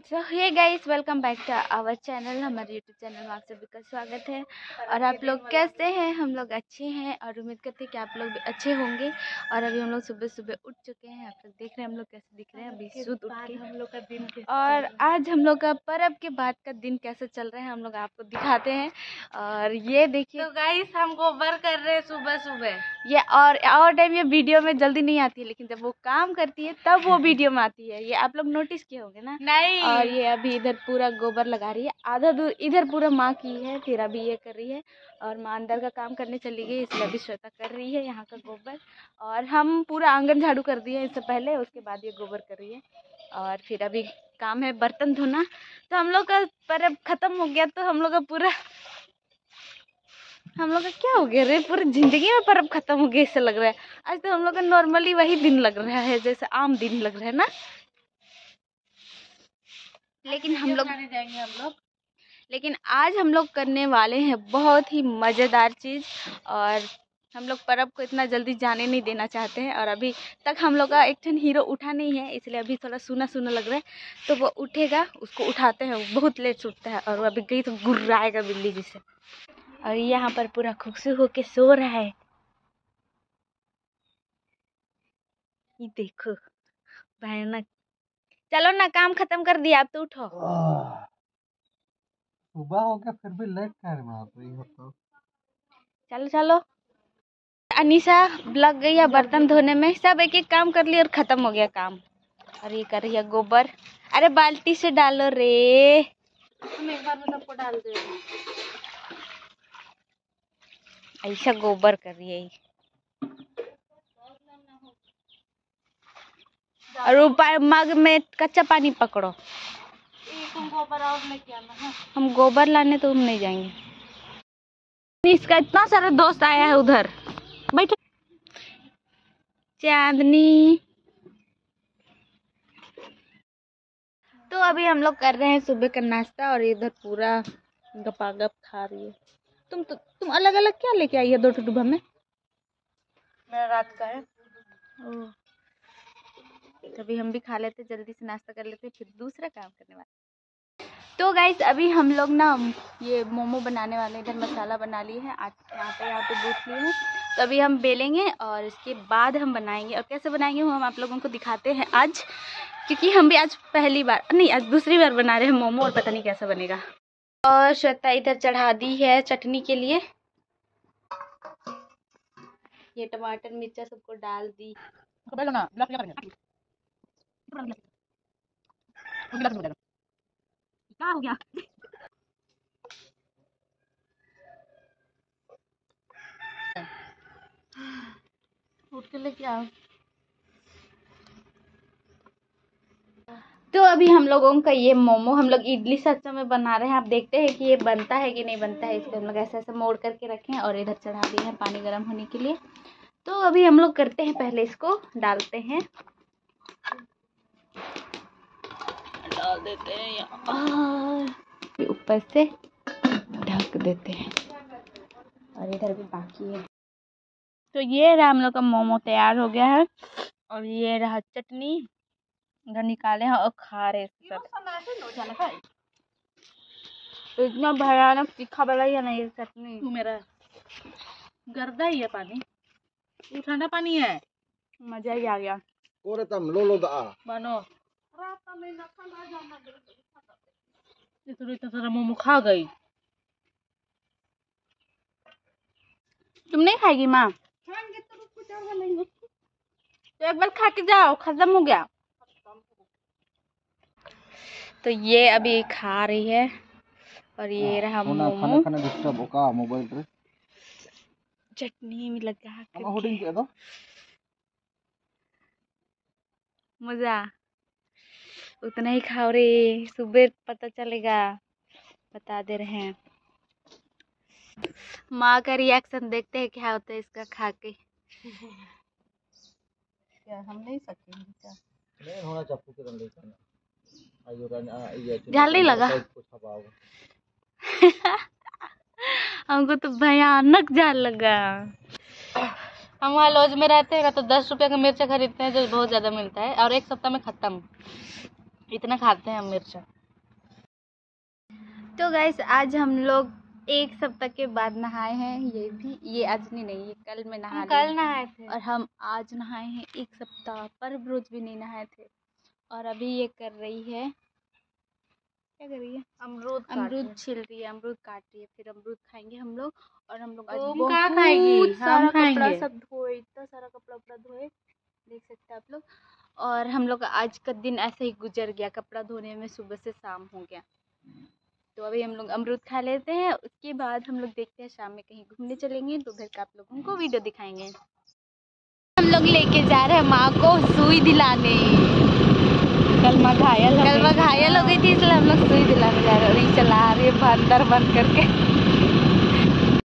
So hey guys welcome back to our channel हमारे YouTube channel में आप सभी का स्वागत है। और आप लोग कैसे हैं? हम लोग अच्छे हैं और उम्मीद करते हैं कि आप लोग भी अच्छे होंगे। और अभी हम लोग सुबह सुबह उठ चुके हैं आप लोग देख रहे हैं हम लोग कैसे दिख रहे हैं। अभी सुध उठ के। हम लोग का दिन और आज हम लोग का पर्व के बाद का दिन कैसे चल रहा है हम लोग आपको दिखाते हैं। और ये देखिए। तो गाइस हम गोबर कर रहे हैं सुबह सुबह ये और और टाइम ये वीडियो में जल्दी नहीं आती है लेकिन जब वो काम करती है तब वो वीडियो में आती है। ये आप लोग नोटिस किए होंगे ना? नहीं। और ये अभी इधर पूरा गोबर लगा रही है। आधा दूर इधर पूरा माँ की है फिर अभी ये कर रही है। और माँ अंदर का काम करने चली गई इसलिए अभी श्वेता कर रही है यहाँ का गोबर। और हम पूरा आँगन झाड़ू कर दिए इससे पहले उसके बाद ये गोबर कर रही है। और फिर अभी काम है बर्तन धोना। तो हम लोग का पर्व खत्म हो गया तो हम लोग का पूरा हम लोग का क्या हो गया रे? पूरी ज़िंदगी में पर्व खत्म हो गया ऐसा लग रहा है। आज तो हम लोग का नॉर्मली वही दिन लग रहा है जैसे आम दिन लग रहा है ना? लेकिन हम लोग जाएँगे हम लोग। लेकिन आज हम लोग करने वाले हैं बहुत ही मज़ेदार चीज़ और हम लोग पर्व को इतना जल्दी जाने नहीं देना चाहते हैं और अभी तक हम लोग का एक ठन हीरो उठा नहीं है इसलिए अभी थोड़ा सुना सुना लग रहा है। तो वो उठेगा उसको उठाते हैं वो बहुत लेट से उठता है और वो अभी गई तो गुर्राएगा बिल्ली जिसे और यहाँ पर पूरा खुशू होके सो रहा है। ये देखो भयानक। चलो ना काम खत्म कर दिया अब तो उठो। सुबह हो गया फिर भी लेट रही हो तो चलो चलो। अनीसा लग गई है बर्तन धोने में। सब एक एक काम कर लिया और खत्म हो गया काम। और ये कर रही है गोबर। अरे बाल्टी से डालो रे। हम एक बार में सबको डाल देंगे ऐसा गोबर कर रही है और ऊपर मग में कच्चा पानी पकड़ो। गोबर हम गोबर लाने तो हम नहीं जाएँगे। इसका इतना सारा दोस्त आया है उधर। बैठो। चांदनी। तो अभी हम लोग कर रहे हैं सुबह का नाश्ता और इधर पूरा गपागप खा रही है। तुम तो तुम अलग अलग क्या लेके आई है दो टू डब्बा में मेरा रात का है। तभी हम भी खा लेते जल्दी से नाश्ता कर लेते फिर दूसरा काम करने वाले। तो गाइस अभी हम लोग ना ये मोमो बनाने वाले इधर मसाला बना लिए हैं आज यहाँ पे यहाँ पे गूँथ लिए हैं। तो अभी हम बेलेंगे और इसके बाद हम बनाएँगे। और कैसे बनाएँगे वो हम आप लोगों को दिखाते हैं आज क्योंकि हम भी आज पहली बार नहीं आज दूसरी बार बना रहे हैं मोमो और पता नहीं कैसा बनेगा। और श्वेता इधर चढ़ा दी है चटनी के लिए। ये टमाटर मिर्चा सबको डाल दी। क्या हो गया? उठ के लेके आओ। तो अभी हम लोगों का ये मोमो, हम लोग इडली सच्चा में बना रहे हैं। आप देखते हैं कि ये बनता है कि नहीं बनता है। इसको हम लोग ऐसे ऐसे मोड़ करके रखें और इधर चढ़ा दिए हैं पानी गर्म होने के लिए। तो अभी हम लोग करते हैं पहले इसको, डालते हैं। डाल देते हैं यहाँ ऊपर से ढक देते हैं। और इधर भी बाकी है। तो ये रहा हम लोग का मोमो तैयार हो गया है। और ये रहा चटनी। इधर निकाले हैं और खा रहे हैं सब। तो इतना भयानक तीखा वाला ही है ना ये चटनी। तू मेरा गर्दा ही है पानी। ये ठंडा पानी है। मज़ा ही आ गया। कोरे तम लो लो दा बनो। रात में ना खाना जाना ये तो इतना सारा मोमो खा गई। तुम नहीं खाएगी माँ? तो एक बार खा के जाओ खत्म हो गया। तो ये अभी खा रही है और ये रहा खाना खाना मोमो। खाना डिस्टर्ब होगा मोबाइल चटनी में लगा के दो मज़ा। उतना ही खाओ रे सुबह पता चलेगा। बता दे रहे हैं। माँ का रिएक्शन देखते हैं क्या होता है इसका खा के। क्या हम नहीं सकेंगे क्या नहीं होना नहीं लगा? हमको तो भयानक जाल लगा। हम वहाँ लॉज में रहते हैं तो दस रुपये का मिर्चा खरीदते हैं जो बहुत ज़्यादा मिलता है और एक सप्ताह में ख़त्म। इतना खाते हैं हम मिर्चा। तो गैस आज हम लोग एक सप्ताह के बाद नहाए हैं। ये भी ये आज नहीं नहीं ये कल में नहा कल नहाए थे। और हम आज नहाए हैं एक सप्ताह पर रोज भी नहीं नहाए थे। और अभी ये कर रही है। क्या कर रही है? अमरूद अमरूद छिल रही है अमरूद काट रही है फिर अमरूद खाएँगे हम लोग और हम लोग आज खाएगी? सारा कपड़ा सब धोए इतना सारा कपड़ा उपड़ा धोए देख सकते हैं आप लोग। और हम लोग आज का दिन ऐसे ही गुजर गया कपड़ा धोने में सुबह से शाम हो गया। तो अभी हम लोग अमरूद खा लेते हैं उसके बाद हम लोग देखते हैं शाम में कहीं घूमने चलेंगे तो घर का आप लोगों को वीडियो दिखाएँगे। हम लोग लेके जा रहे हैं माँ को सुई दिलाने। कल मैं घायल हो कल मैं घायल हो गई थी इसलिए हम लोग सुई दिलाने जा रहे हैं। और ये चला रही है बंदर बंद करके।